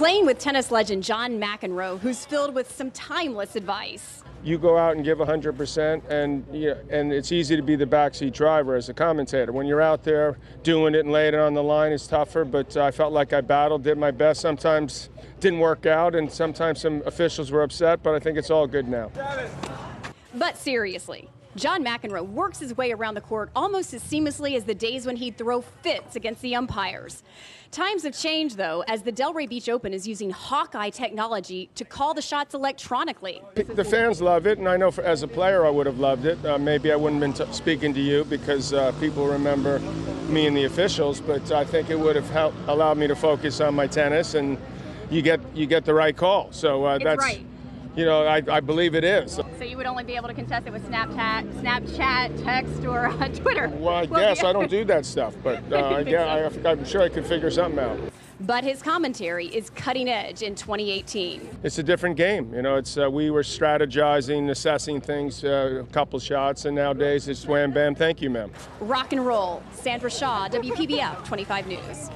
Playing with tennis legend John McEnroe, who's filled with some timeless advice. You go out and give 100%, and you and it's easy to be the backseat driver as a commentator. When you're out there doing it and laying it on the line, it's tougher. But I felt like I battled, did my best. Sometimes didn't work out, and sometimes some officials were upset. But I think it's all good now. But seriously, John McEnroe works his way around the court almost as seamlessly as the days when he'd throw fits against the umpires. Times have changed, though, as the Delray Beach Open is using Hawkeye technology to call the shots electronically. The fans love it, and I know for, as a player I would have loved it. Uh, maybe I wouldn't have been t- speaking to you because uh, people remember me and the officials, but I think it would have helped, allowed me to focus on my tennis, and you get you get the right call. So uh, that's right. You know I, I believe it is. So you would only be able to contest it with Snapchat, Snapchat, text, or uh, Twitter. Well, I guess I don't do that stuff, but uh, yeah, I, I'm sure I could figure something out. But his commentary is cutting edge in 2018. It's a different game, you know. It's uh, we were strategizing, assessing things, uh, a couple shots, and nowadays it's wham bam, thank you, ma'am. Rock and roll. Sandra Shaw, WPBF 25 News.